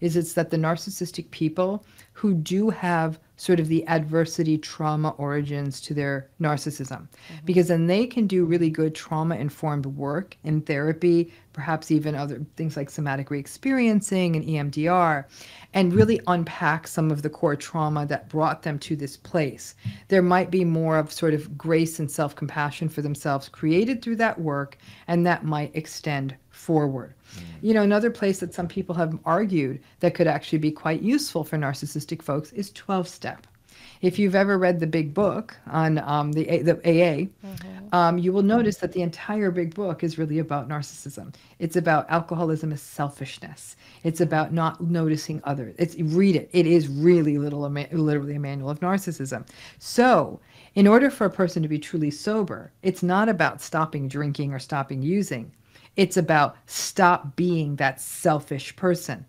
is it's that the narcissistic people who do have sort of the adversity trauma origins to their narcissism mm-hmm. because then they can do really good trauma informed work in therapy perhaps even other things like somatic re-experiencing and EMDR and really unpack some of the core trauma that brought them to this place there might be more of sort of grace and self-compassion for themselves created through that work and that might extend forward. Mm. You know, another place that some people have argued that could actually be quite useful for narcissistic folks is 12 step. If you've ever read the big book on um, the, A, the AA, mm-hmm. um, you will notice that the entire big book is really about narcissism. It's about alcoholism as selfishness. It's about not noticing others. It's read it. It is really little, literally a manual of narcissism. So, in order for a person to be truly sober, it's not about stopping drinking or stopping using. It's about stop being that selfish person.